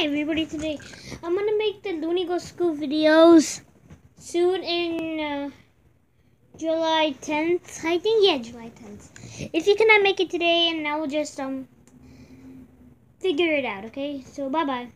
hi everybody. Today I'm gonna make the Looney Go School videos soon in uh, July 10th. I think yeah, July 10th. If you cannot make it today, and I will just um figure it out. Okay. So bye bye.